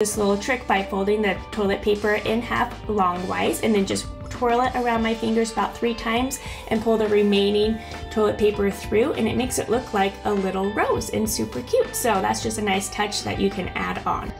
this little trick by folding the toilet paper in half longwise and then just twirl it around my fingers about three times and pull the remaining toilet paper through and it makes it look like a little rose and super cute. So that's just a nice touch that you can add on.